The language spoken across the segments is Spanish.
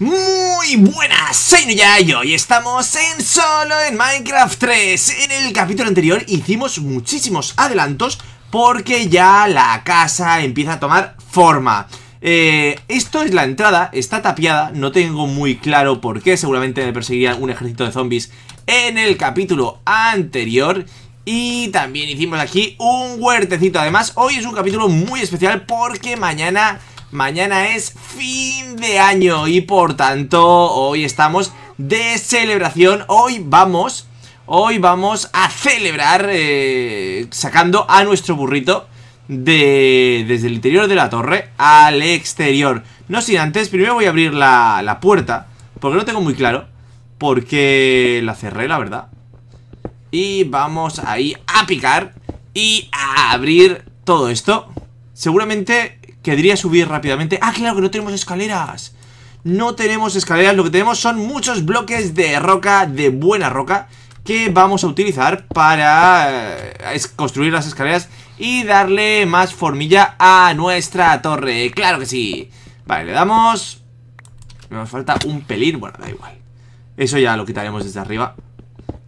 Muy buenas, soy Nuya y hoy estamos en solo en Minecraft 3 En el capítulo anterior hicimos muchísimos adelantos porque ya la casa empieza a tomar forma. Eh, Esto es la entrada, está tapiada, no tengo muy claro por qué Seguramente me perseguiría un ejército de zombies en el capítulo anterior. Y también hicimos aquí un huertecito. Además, hoy es un capítulo muy especial porque mañana Mañana es fin de año y por tanto hoy estamos de celebración. Hoy vamos, hoy vamos a celebrar eh, sacando a nuestro burrito de, desde el interior de la torre al exterior. No sin antes, primero voy a abrir la, la puerta, porque no tengo muy claro, porque la cerré, la verdad. Y vamos ahí a picar y a abrir todo esto. Seguramente Querría subir rápidamente. ¡Ah, claro que no tenemos escaleras! No tenemos escaleras, lo que tenemos son muchos bloques de roca, de buena roca Que vamos a utilizar para eh, construir las escaleras Y darle más formilla a nuestra torre. ¡Claro que sí! Vale, le damos... Nos falta un pelín, bueno, da igual. Eso ya lo quitaremos desde arriba.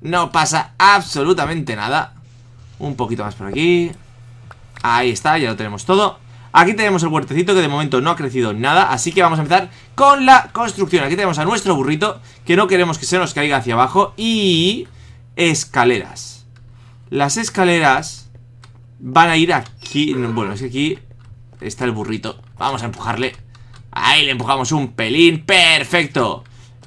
No pasa absolutamente nada. Un poquito más por aquí. Ahí está, ya lo tenemos todo Aquí tenemos el huertecito que de momento no ha crecido nada Así que vamos a empezar con la construcción. Aquí tenemos a nuestro burrito Que no queremos que se nos caiga hacia abajo Y... Escaleras. Las escaleras Van a ir aquí Bueno, es que aquí está el burrito. Vamos a empujarle. Ahí le empujamos un pelín Perfecto.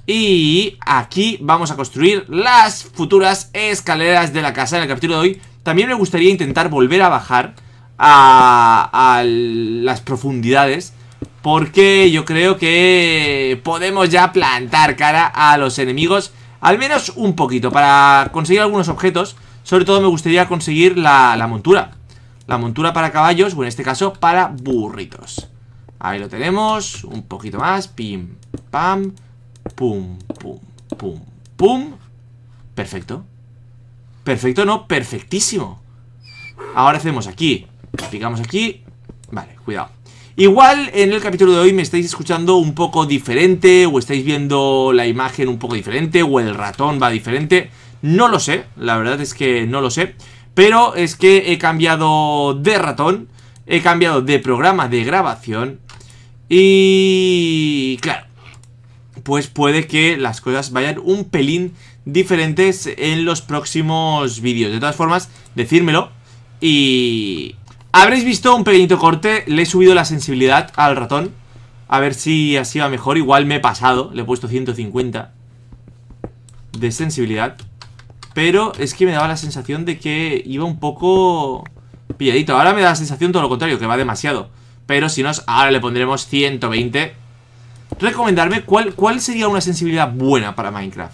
Y aquí vamos a construir las futuras escaleras de la casa en el capítulo de hoy. También me gustaría intentar volver a bajar a, las profundidades porque yo creo que podemos ya plantar cara a los enemigos Al menos un poquito Para conseguir algunos objetos. Sobre todo me gustaría conseguir la, la montura. La montura para caballos O en este caso para burritos. Ahí lo tenemos Un poquito más Pim, pam Pum, pum, pum, pum. Perfecto. Perfecto, no, perfectísimo. Ahora hacemos aquí Picamos aquí. Vale, cuidado. Igual en el capítulo de hoy me estáis escuchando un poco diferente O estáis viendo la imagen un poco diferente O el ratón va diferente. No lo sé, la verdad es que no lo sé. Pero es que he cambiado de ratón He cambiado de programa de grabación Y... Claro Pues puede que las cosas vayan un pelín diferentes en los próximos vídeos. De todas formas, decírmelo y, Habréis visto un pequeñito corte Le he subido la sensibilidad al ratón. A ver si así va mejor. Igual me he pasado, le he puesto 150 De sensibilidad. Pero es que me daba la sensación de que Iba un poco pilladito. Ahora me da la sensación todo lo contrario, que va demasiado. Pero si no, ahora le pondremos 120 Recomendarme cuál, cuál sería una sensibilidad buena para Minecraft.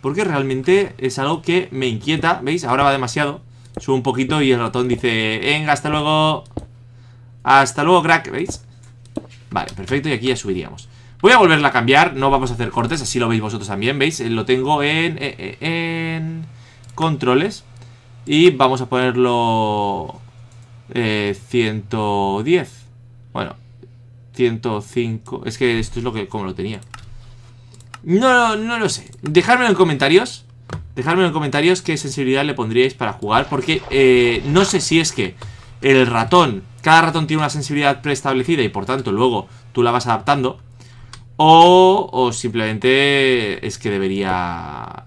Porque realmente es algo que me inquieta ¿Veis? Ahora va demasiado Subo un poquito y el ratón dice Venga, hasta luego Hasta luego, crack, ¿veis? Vale, perfecto, y aquí ya subiríamos. Voy a volverla a cambiar, no vamos a hacer cortes Así lo veis vosotros también, ¿veis? Eh, lo tengo en, eh, eh, en controles. Y vamos a ponerlo 110 Bueno 105 Es que esto es lo que como lo tenía. No, no lo sé. Dejadmelo en comentarios Dejadme en comentarios qué sensibilidad le pondríais para jugar Porque eh, no sé si es que el ratón Cada ratón tiene una sensibilidad preestablecida Y por tanto luego tú la vas adaptando O, o simplemente es que debería...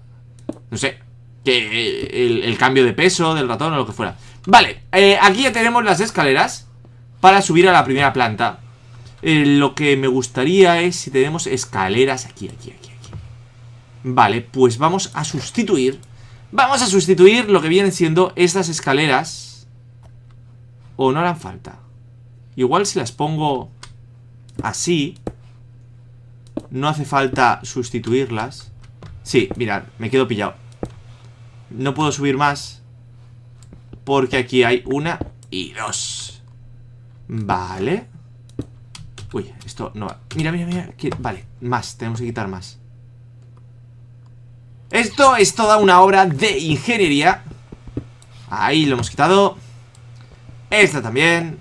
No sé que el, cambio de peso del ratón o lo que fuera. Vale, eh, aquí ya tenemos las escaleras Para subir a la primera planta. Eh, Lo que me gustaría es si tenemos escaleras aquí, aquí, aquí Vale, pues vamos a sustituir Vamos a sustituir lo que vienen siendo estas escaleras. O no harán falta Igual si las pongo así No hace falta sustituirlas. Sí, mirad, me quedo pillado. No puedo subir más Porque aquí hay una y dos. Vale. Uy, esto no va. Mira, mira, mira Vale, más, tenemos que quitar más esto es toda una obra de ingeniería. Ahí lo hemos quitado. Esta también.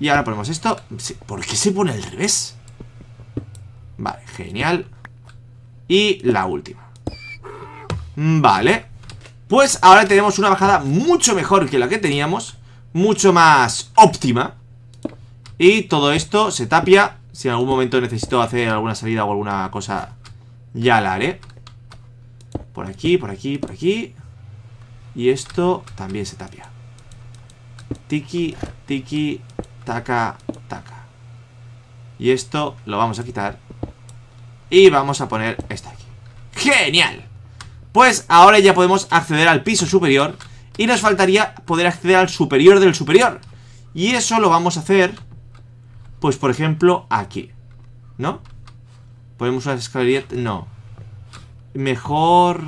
Y ahora ponemos esto. ¿Por qué se pone al revés? Vale, genial. Y la última. Vale. Pues ahora tenemos una bajada mucho mejor que la que teníamos. Mucho más óptima. Y todo esto se tapia. Si en algún momento necesito hacer alguna salida o alguna cosa Ya la haré Por aquí, por aquí, por aquí. Y esto también se tapia. Tiki, tiki, taca, taca Y esto lo vamos a quitar Y vamos a poner esto aquí. ¡Genial! Pues ahora ya podemos acceder al piso superior Y nos faltaría poder acceder al superior del superior. Y eso lo vamos a hacer Pues por ejemplo aquí ¿No? Ponemos una escalería... No Mejor...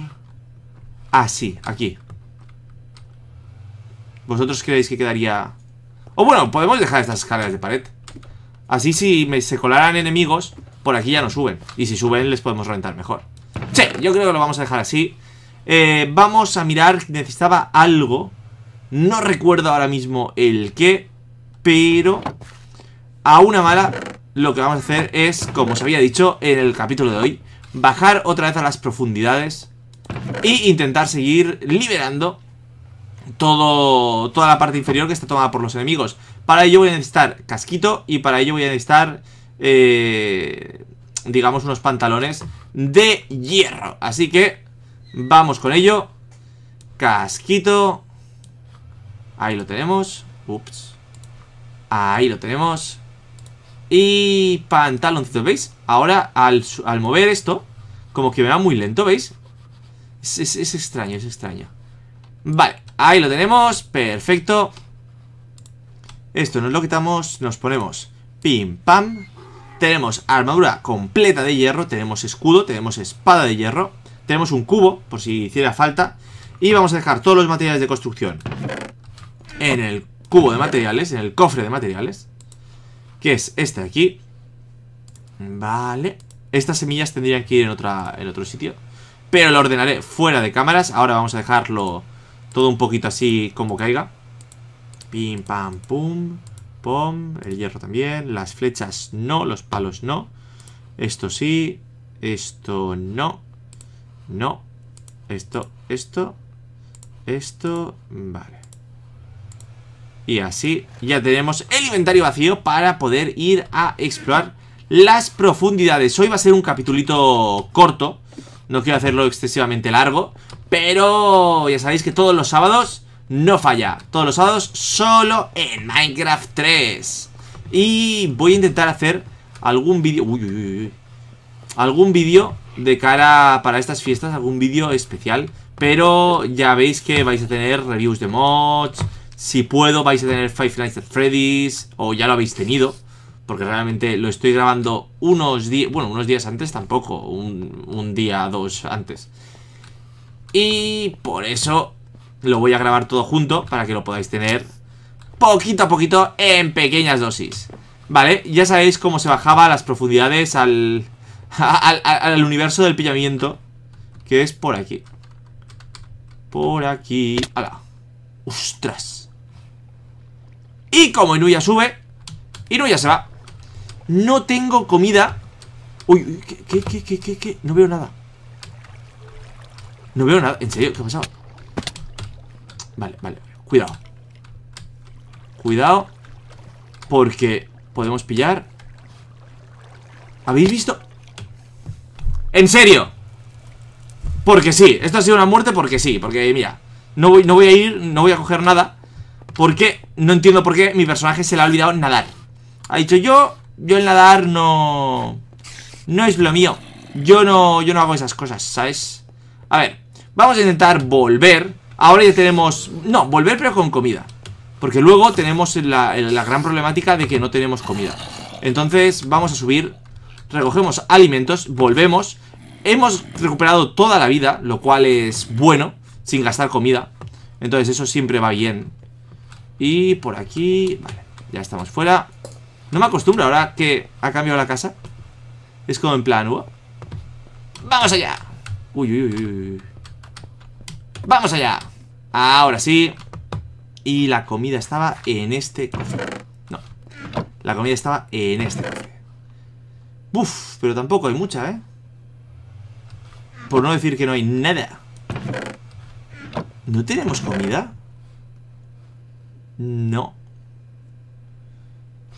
Así, aquí. ¿Vosotros creéis que quedaría...? O bueno, podemos dejar estas escaleras de pared. Así si me, se colaran enemigos Por aquí ya no suben. Y si suben les podemos reventar mejor. Sí, yo creo que lo vamos a dejar así. Eh, Vamos a mirar, necesitaba algo. No recuerdo ahora mismo el qué Pero A una mala Lo que vamos a hacer es, como os había dicho En el capítulo de hoy Bajar otra vez a las profundidades Y intentar seguir liberando todo, toda la parte inferior que está tomada por los enemigos. Para ello voy a necesitar casquito y para ello voy a necesitar, eh, digamos, unos pantalones de hierro. Así que vamos con ello. Casquito. Ahí lo tenemos. Ups. Ahí lo tenemos. Y pantaloncito, ¿veis? Ahora al, mover esto, como que me va muy lento, ¿veis? es extraño, es extraño. Vale, ahí lo tenemos, perfecto Esto nos lo quitamos, nos ponemos Pim, pam Tenemos armadura completa de hierro Tenemos escudo, tenemos espada de hierro Tenemos un cubo, por si hiciera falta Y vamos a dejar todos los materiales de construcción En el cubo de materiales En el cofre de materiales Que es este de aquí Vale Estas semillas tendrían que ir en, otra, en otro sitio Pero lo ordenaré fuera de cámaras Ahora vamos a dejarlo todo un poquito así como caiga. Pim, pam, pum. Pum. El hierro también. Las flechas no. Los palos no. Esto sí. Esto no. No. Esto, esto. Esto. Vale. Y así ya tenemos el inventario vacío para poder ir a explorar las profundidades. Hoy va a ser un capitulito corto. No quiero hacerlo excesivamente largo. Pero ya sabéis que todos los sábados no falla. Todos los sábados solo en Minecraft 3. Y voy a intentar hacer algún vídeo... Uy, uy, uy. Algún vídeo de cara para estas fiestas, algún vídeo especial. Pero ya veis que vais a tener reviews de mods. Si puedo vais a tener Five Nights at Freddy's. O ya lo habéis tenido. Porque realmente lo estoy grabando unos días... Bueno, unos días antes tampoco. Un, día, dos antes. Y por eso lo voy a grabar todo junto para que lo podáis tener poquito a poquito en pequeñas dosis. Vale, ya sabéis cómo se bajaba a las profundidades al, al, universo del pillamiento, que es por aquí. Por aquí. ¡Hala! ¡Ostras! Y como Inuya sube, Inuya se va. No tengo comida. Uy, ¿qué, qué, qué, qué, qué? No veo nada. No veo nada, ¿en serio? ¿Qué ha pasado? Vale, vale, cuidado Cuidado Porque podemos pillar ¿Habéis visto? ¿En serio? Porque sí, esto ha sido una muerte porque sí Porque mira, no voy, no voy a ir No voy a coger nada Porque no entiendo por qué mi personaje se le ha olvidado nadar. Ha dicho yo Yo el nadar no... No es lo mío. Yo no, yo no hago esas cosas, ¿sabes? A ver, Vamos a intentar volver. Ahora ya tenemos... No, volver pero con comida. Porque luego tenemos la, gran problemática de que no tenemos comida. Entonces vamos a subir Recogemos alimentos, volvemos. Hemos recuperado toda la vida Lo cual es bueno Sin gastar comida. Entonces eso siempre va bien Y por aquí... Vale, ya estamos fuera No me acostumbro ahora que ha cambiado la casa Es como en plan... ¡Vamos allá! Uy, uy, uy, uy ¡Vamos allá! Ahora sí Y la comida estaba en este cofre No La comida estaba en este cofre Uf, pero tampoco hay mucha, ¿eh? Por no decir que no hay nada. ¿No tenemos comida? No.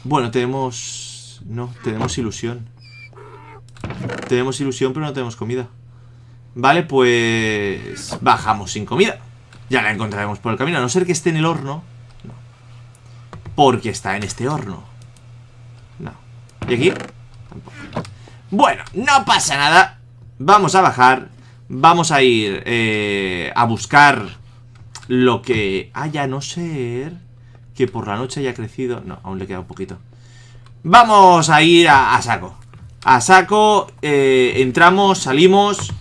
Bueno, tenemos... No, tenemos ilusión. Tenemos ilusión, pero no tenemos comida. Vale, pues... Bajamos sin comida. Ya la encontraremos por el camino. A no ser que esté en el horno. No. Porque está en este horno. No. ¿Y aquí? Tampoco. Bueno, no pasa nada. Vamos a bajar. Vamos a ir eh, a buscar lo que haya, no ser que por la noche haya crecido. No, aún le queda un poquito. Vamos a ir a, saco. A saco, eh, entramos, salimos,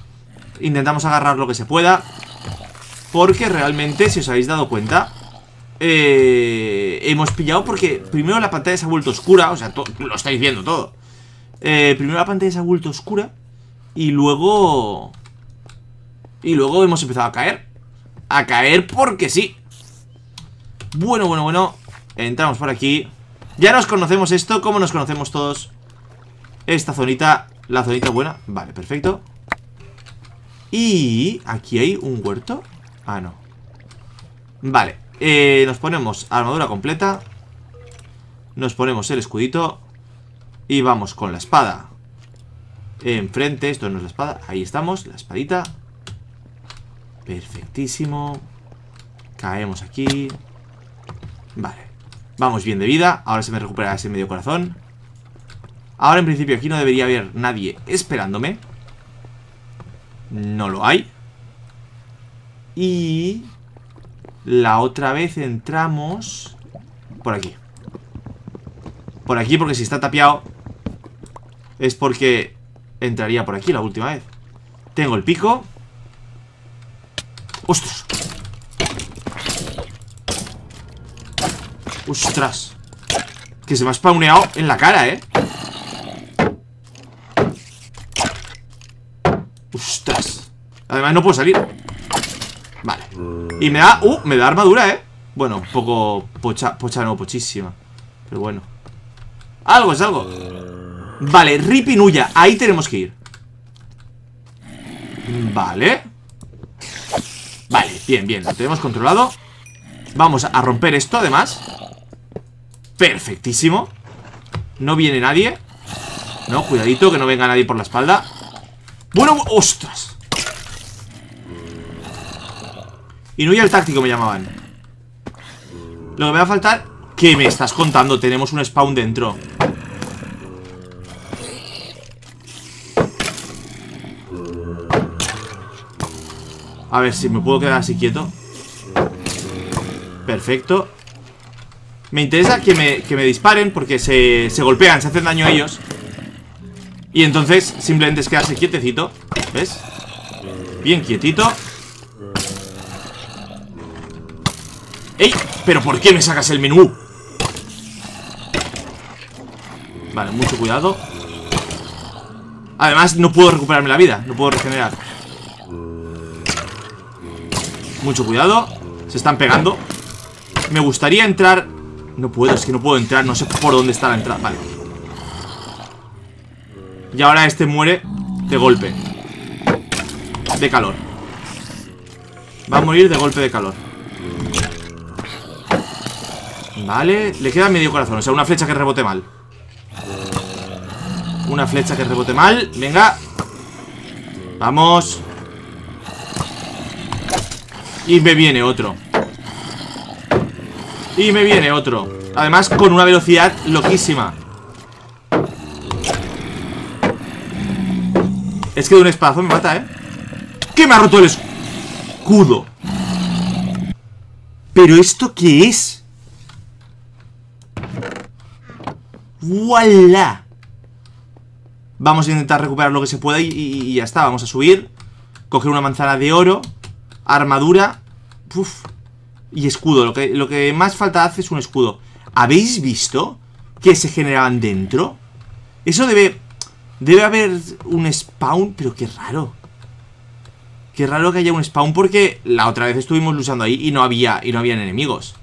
intentamos agarrar lo que se pueda. Porque realmente, si os habéis dado cuenta, eh, hemos pillado porque primero la pantalla se ha vuelto oscura, o sea, lo estáis viendo todo. Eh, primero la pantalla se ha vuelto oscura y luego... Y luego hemos empezado a caer. A caer porque sí. Bueno, bueno, bueno. Entramos por aquí. Ya nos conocemos esto, como nos conocemos todos. Esta zonita, la zonita buena. Vale, perfecto. Y aquí hay un huerto. Ah, no Vale, eh, nos ponemos armadura completa Nos ponemos el escudito Y vamos con la espada Enfrente, esto no es la espada Ahí estamos, la espadita Perfectísimo Caemos aquí Vale Vamos bien de vida Ahora se me recupera ese medio corazón Ahora en principio aquí no debería haber nadie esperándome No lo hay y la otra vez entramos por aquí. Por aquí porque si está tapiado es porque entraría por aquí la última vez. Tengo el pico. ¡Ostras! ¡Ostras! Que se me ha spawneado en la cara, ¿eh? ¡Ostras! Además no puedo salir Vale Y me da... ¡Uh! Me da armadura, ¿eh? Bueno, un poco pocha, pocha no, pochísima Pero bueno Algo es algo Vale, Ripinuya, ahí tenemos que ir Vale Vale, bien, bien, lo tenemos controlado Vamos a romper esto, además Perfectísimo. No viene nadie. No, cuidadito, que no venga nadie por la espalda. Bueno, ostras. Y no el táctico me llamaban. Lo que me va a faltar ¿Qué me estás contando? Tenemos un spawn dentro. A ver si me puedo quedar así quieto. Perfecto Me interesa que me, que me disparen Porque se, se golpean, se hacen daño a ellos Y entonces simplemente es quedarse quietecito ¿Ves? Bien quietito ¡Ey! ¿Pero por qué me sacas el menú? Vale, mucho cuidado Además, no puedo recuperarme la vida No puedo regenerar Mucho cuidado Se están pegando Me gustaría entrar No puedo, es que no puedo entrar No sé por dónde está la entrada. Vale. Y ahora este muere de golpe. De calor. Va a morir de golpe de calor. Vale, le queda medio corazón O sea, una flecha que rebote mal. Una flecha que rebote mal Venga. Vamos. Y me viene otro Y me viene otro Además con una velocidad loquísima Es que de un espadazo me mata, ¿eh? ¿Qué me ha roto el escudo? ¿Pero esto qué es? ¡Voilà! Vamos a intentar recuperar lo que se pueda y, ya está, vamos a subir Coger una manzana de oro Armadura Uf, Y escudo, lo que, lo que más falta hace es un escudo. ¿Habéis visto que se generaban dentro? Eso debe... Debe haber un spawn, pero qué raro. Qué raro que haya un spawn porque la otra vez estuvimos luchando ahí y no había, y no habían enemigos.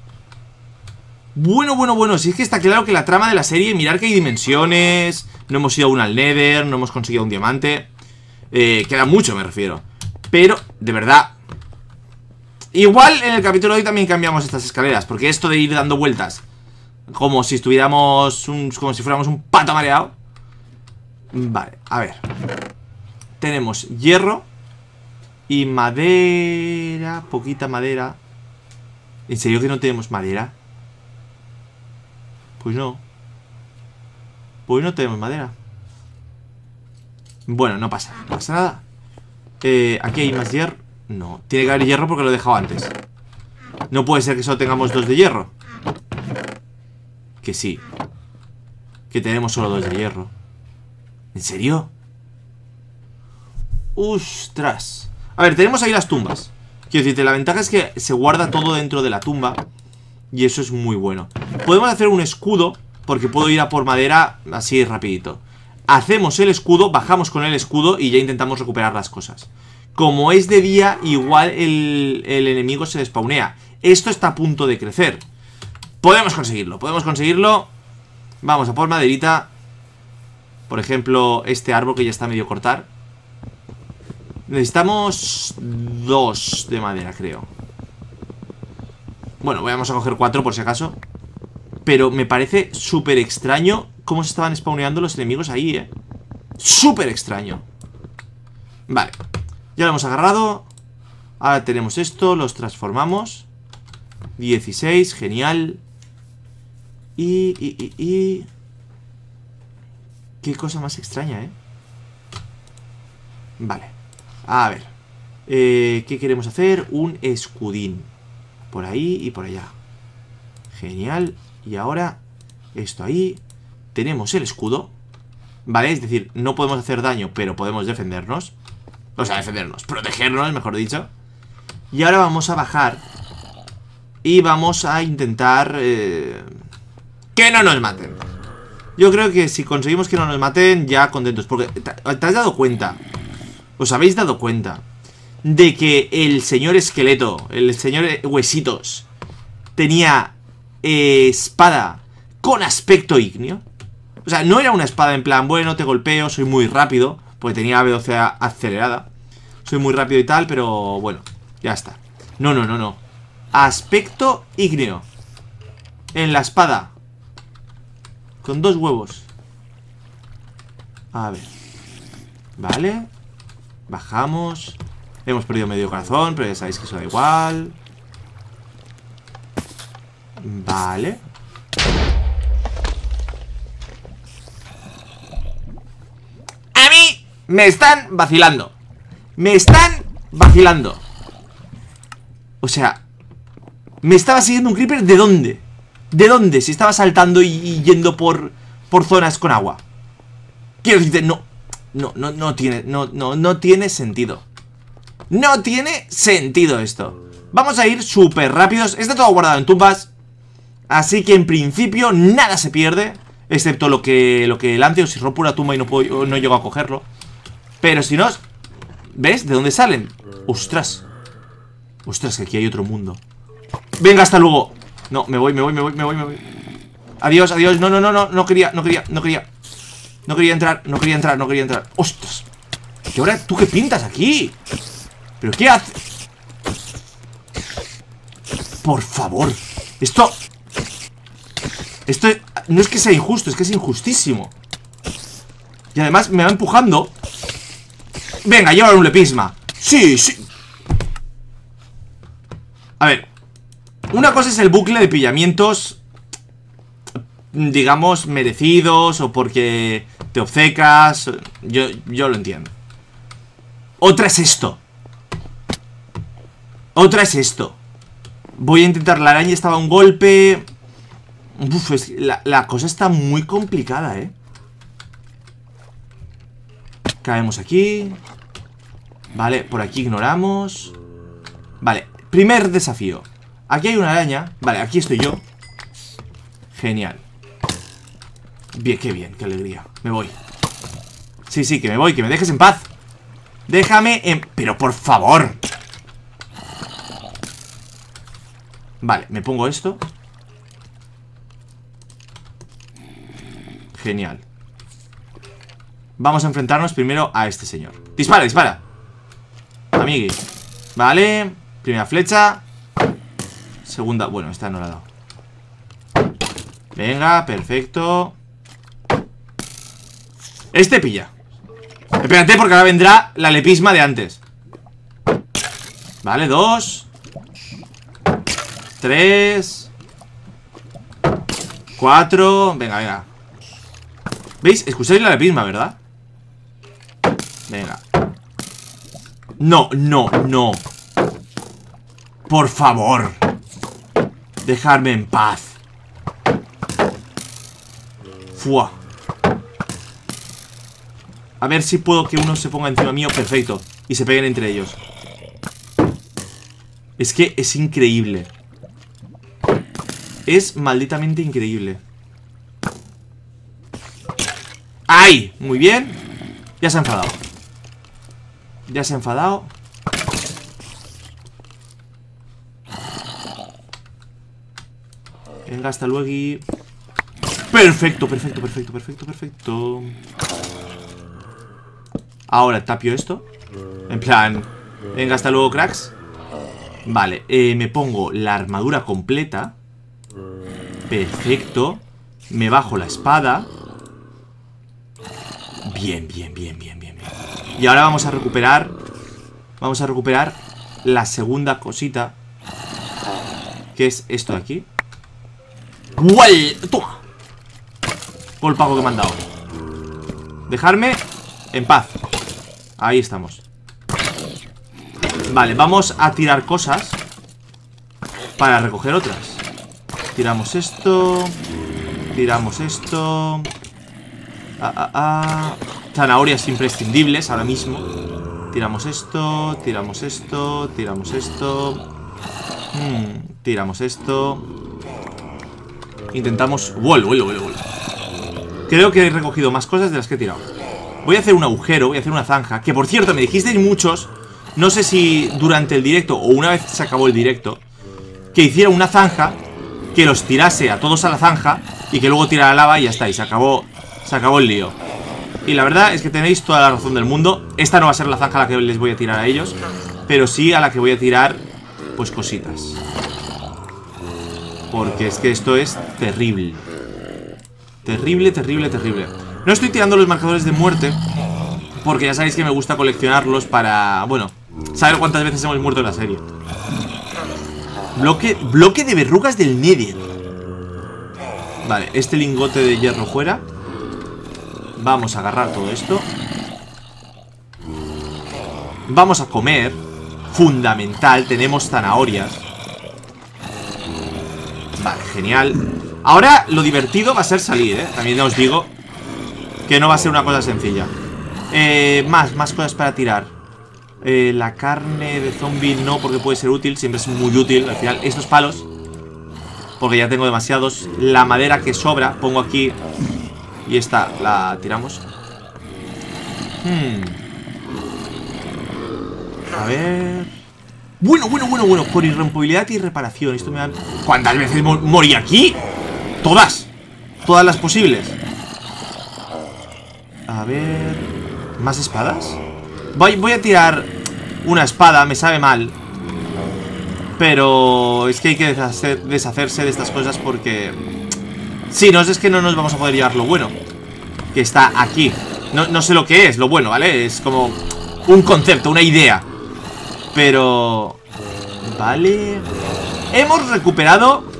Bueno, bueno, bueno, si es que está claro que la trama de la serie Mirar que hay dimensiones No hemos ido aún al Nether, no hemos conseguido un diamante eh, Queda mucho, me refiero. Pero, de verdad Igual en el capítulo de hoy también cambiamos estas escaleras Porque esto de ir dando vueltas Como si estuviéramos Como si fuéramos un pato mareado. Vale, a ver. Tenemos hierro Y madera Poquita madera. ¿En serio que no tenemos madera? Pues no. Pues no tenemos madera. Bueno, no pasa, no pasa nada. Eh, Aquí hay más hierro No, tiene que haber hierro porque lo he dejado antes. No puede ser que solo tengamos dos de hierro. Que sí. Que tenemos solo dos de hierro. ¿En serio? ¡Ostras! A ver, tenemos ahí las tumbas. Quiero decirte, la ventaja es que se guarda todo dentro de la tumba y eso es muy bueno. Podemos hacer un escudo Porque puedo ir a por madera así rapidito. Hacemos el escudo, bajamos con el escudo Y ya intentamos recuperar las cosas Como es de día, igual el, enemigo se despaunea Esto está a punto de crecer. Podemos conseguirlo, podemos conseguirlo. Vamos a por maderita. Por ejemplo, este árbol que ya está medio cortar. Necesitamos dos de madera, creo. Bueno, vamos a coger cuatro por si acaso. Pero me parece súper extraño Cómo se estaban spawneando los enemigos ahí, eh. Súper extraño. Vale Ya lo hemos agarrado. Ahora tenemos esto, los transformamos. 16, genial. Y, y, y, y... Qué cosa más extraña, ¿eh? Vale. A ver. Eh, ¿Qué queremos hacer? Un escudín. Por ahí y por allá. Genial. Y ahora Esto ahí. Tenemos el escudo. ¿Vale? Es decir, no podemos hacer daño Pero podemos defendernos O sea, defendernos Protegernos, mejor dicho Y ahora vamos a bajar Y vamos a intentar eh, Que no nos maten Yo creo que si conseguimos que no nos maten Ya contentos Porque te has dado cuenta ¿Os habéis dado cuenta? de que el señor esqueleto, el señor huesitos, tenía eh, espada con aspecto ígneo. O sea, no era una espada en plan, bueno, te golpeo, soy muy rápido, porque tenía velocidad acelerada. Soy muy rápido y tal, pero bueno, ya está. No, no, no, no. Aspecto ígneo. En la espada. Con dos huevos. A ver. Vale. Bajamos. Hemos perdido medio corazón, pero ya sabéis que eso da igual. Vale. A mí me están vacilando. Me están vacilando. O sea, me estaba siguiendo un creeper. ¿De dónde? ¿De dónde? Si estaba saltando y, yendo por, por zonas con agua. Quiero decirte, no. No, no, no tiene, no, no, no tiene sentido. No tiene sentido esto Vamos a ir súper rápidos Está todo guardado en tumbas Así que en principio nada se pierde Excepto lo que, lo que lance O si rompo una tumba y no, puedo, no llego a cogerlo Pero si no ¿Ves? ¿De dónde salen? Ostras. Ostras, que aquí hay otro mundo. Venga, hasta luego. No, me voy, me voy, me voy, me voy, me voy. Adiós, adiós, no, no, no, no, no quería, no quería, no quería. No quería entrar, no quería entrar, no quería entrar. Ostras. ¿Y ahora tú qué pintas aquí? ¿Pero qué hace? Por favor. Esto... Esto no es que sea injusto, es que es injustísimo. Y además me va empujando Venga, lleva un lepisma Sí, sí. A ver Una cosa es el bucle de pillamientos Digamos, merecidos O porque te obcecas Yo, yo lo entiendo. Otra es esto. Otra es esto. Voy a intentar, la araña estaba un golpe. Uf, la, cosa está muy complicada, ¿eh? Caemos aquí Vale, por aquí ignoramos. Vale, primer desafío. Aquí hay una araña. Vale, aquí estoy yo. Genial. Bien, qué bien, qué alegría. Me voy. Sí, sí, que me voy, que me dejes en paz. Déjame en... Pero por favor. Vale, me pongo esto. Genial. Vamos a enfrentarnos primero a este señor. Dispara, dispara Amigui. Vale Primera flecha. Segunda, bueno, esta no la ha dado. Venga, perfecto. Este pilla. Espérate porque ahora vendrá la lepisma de antes. Vale, dos. Tres. Cuatro. Venga, venga. ¿Veis? Escucháis la lepisma, ¿verdad? Venga No, no, no. Por favor. Dejarme en paz. Fua. A ver si puedo que uno se ponga encima mío Perfecto. Y se peguen entre ellos. Es que es increíble. Es malditamente increíble. ¡Ay! Muy bien. Ya se ha enfadado Ya se ha enfadado Venga, hasta luego Perfecto, perfecto, perfecto, perfecto, perfecto. Ahora tapio esto. En plan Venga, hasta luego, cracks. Vale, eh, me pongo la armadura completa. Perfecto. Me bajo la espada. Bien, bien, bien, bien Y ahora vamos a recuperar Vamos a recuperar La segunda cosita Que es esto de aquí ¡Guay! ¡Toma! Por el pago que me han dado Dejarme en paz Ahí estamos Vale, vamos a tirar cosas Para recoger otras Tiramos esto Tiramos esto ah, ah, ah. Zanahorias imprescindibles ahora mismo. Tiramos esto Tiramos esto Tiramos esto. Hmm, Tiramos esto. Intentamos... ¡Wol, wol, wol, wol! Creo que he recogido más cosas de las que he tirado. Voy a hacer un agujero, voy a hacer una zanja Que por cierto, me dijisteis muchos No sé si durante el directo o una vez se acabó el directo Que hiciera una zanja Que los tirase a todos a la zanja Y que luego tirara lava y ya está Y se acabó, se acabó el lío Y la verdad es que tenéis toda la razón del mundo. Esta no va a ser la zanja a la que les voy a tirar a ellos Pero sí a la que voy a tirar Pues cositas. Porque es que esto es terrible. Terrible, terrible, terrible. No estoy tirando los marcadores de muerte Porque ya sabéis que me gusta coleccionarlos para... Bueno, saber cuántas veces hemos muerto en la serie. Bloque, bloque de verrugas del Nether. Vale, este lingote de hierro fuera Vamos a agarrar todo esto Vamos a comer Fundamental, tenemos zanahorias Vale, genial Ahora lo divertido va a ser salir, ¿eh? También os digo que no va a ser una cosa sencilla. Eh, más, más cosas para tirar. Eh, la carne de zombie no, porque puede ser útil. Siempre es muy útil. Al final, estos palos. Porque ya tengo demasiados. La madera que sobra, pongo aquí. Y esta la tiramos. Hmm. A ver. Bueno, bueno, bueno, bueno. Por irrompibilidad y reparación. Esto me da. ¿Cuántas veces morí aquí? Todas Todas las posibles A ver... ¿Más espadas? Voy, voy a tirar una espada, me sabe mal Pero es que hay que deshacerse de estas cosas porque... Sí, no es que no nos vamos a poder llevar lo bueno Que está aquí no, no sé lo que es, lo bueno, ¿vale? Es como un concepto, una idea Pero... Vale... Hemos recuperado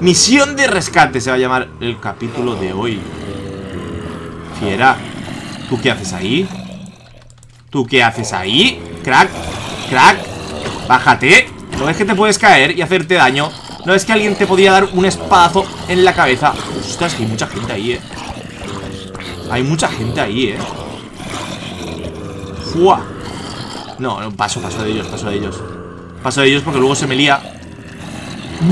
Misión de rescate se va a llamar el capítulo de hoy. Fiera, ¿tú qué haces ahí? ¿Tú qué haces ahí? Crack, crack, bájate. ¿No es que te puedes caer y hacerte daño? ¿No es que alguien te podía dar un espadazo en la cabeza? Ostras, que hay mucha gente ahí, eh. Hay mucha gente ahí, eh. ¡Fua! No, no, paso, paso de ellos, paso de ellos. Paso de ellos porque luego se me lía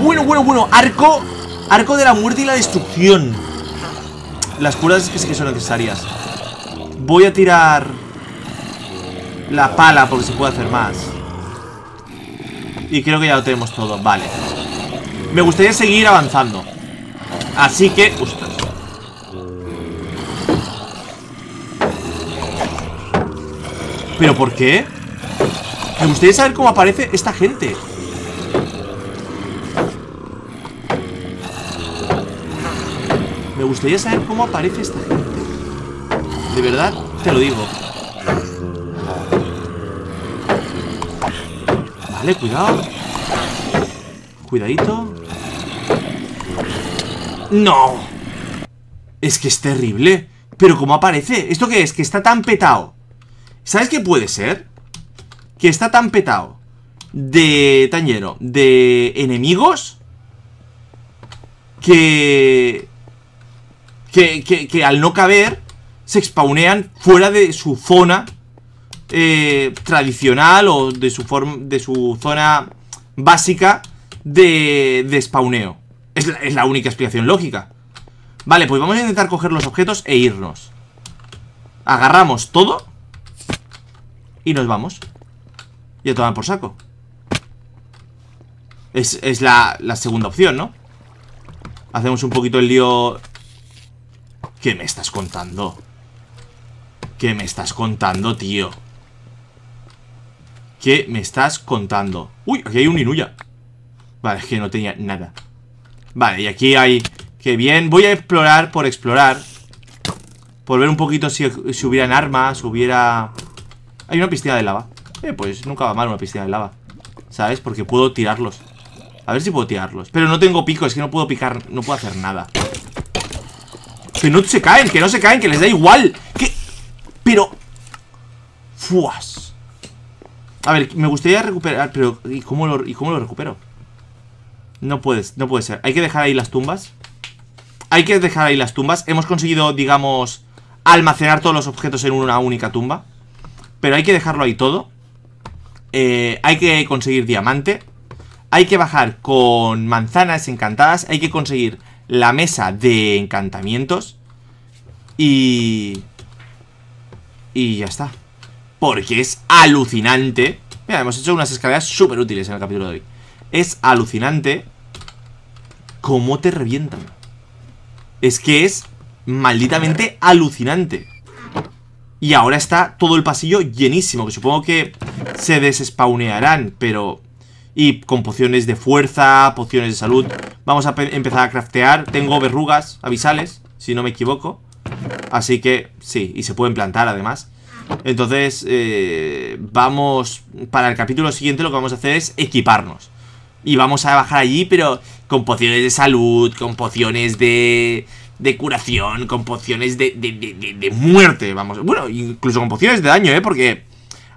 bueno, bueno, bueno Arco Arco de la muerte y la destrucción Las curas es que sí que son necesarias Voy a tirar La pala porque se puede hacer más Y creo que ya lo tenemos todo Vale me gustaría seguir avanzando. Así que... Ostras. ¿Pero por qué? Me gustaría saber cómo aparece esta gente. Me gustaría saber cómo aparece esta gente. De verdad, te lo digo. Vale, cuidado. Cuidadito. ¡No! Es que es terrible Pero ¿cómo aparece? ¿Esto qué es? Que está tan petado ¿Sabes qué puede ser? Que está tan petado De tañero De enemigos Que que, que, al no caber Se spawnean fuera de su zona eh, Tradicional O de su, de su zona Básica De, de spawneo es la, única explicación lógica Vale, pues vamos a intentar coger los objetos e irnos Agarramos todo Y nos vamos Y a tomar por saco Es, es la, la segunda opción, ¿no? Hacemos un poquito el lío ¿Qué me estás contando? ¿Qué me estás contando, tío? ¿Qué me estás contando? Uy, aquí hay un Inuya Vale, es que no tenía nada Vale, y aquí hay... Qué bien, voy a explorar por explorar. Por ver un poquito si, si hubieran armas Hubiera... Hay una piscina de lava. Eh, pues nunca va mal una piscina de lava ¿Sabes? Porque puedo tirarlos. A ver si puedo tirarlos. Pero no tengo pico, es que no puedo picar No puedo hacer nada. Que no se caen, que no se caen, que les da igual. Que... Pero... Fuas. A ver, me gustaría recuperar Pero, ¿y cómo lo, y cómo lo recupero? No puedes, no puede ser. Hay que dejar ahí las tumbas. Hay que dejar ahí las tumbas. Hemos conseguido, digamos Almacenar todos los objetos en una única tumba. Pero hay que dejarlo ahí todo. Eh, Hay que conseguir diamante. Hay que bajar con manzanas encantadas. Hay que conseguir la mesa de encantamientos. Y... Y ya está. Porque es alucinante. Mira, hemos hecho unas escaleras súper útiles en el capítulo de hoy es alucinante cómo te revientan. Es que es malditamente alucinante. Y ahora está todo el pasillo llenísimo, que supongo que se desespawnearán, pero... Y con pociones de fuerza, pociones de salud. Vamos a empezar a craftear. Tengo verrugas avisales, si no me equivoco. Así que, sí, y se pueden plantar además. Entonces, eh, vamos... Para el capítulo siguiente lo que vamos a hacer es equiparnos y vamos a bajar allí, pero con pociones de salud, con pociones de, de curación, con pociones de, de, de, de muerte, vamos. Bueno, incluso con pociones de daño, ¿eh? Porque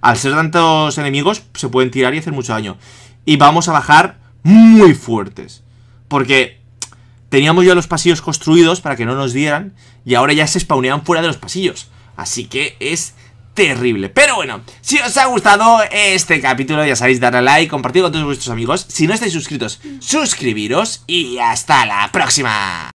al ser tantos enemigos se pueden tirar y hacer mucho daño. Y vamos a bajar muy fuertes. Porque teníamos ya los pasillos construidos para que no nos dieran. Y ahora ya se spawnean fuera de los pasillos. Así que es terrible. Pero bueno, si os ha gustado este capítulo, ya sabéis, darle a like, compartir con todos vuestros amigos. Si no estáis suscritos, suscribiros y hasta la próxima.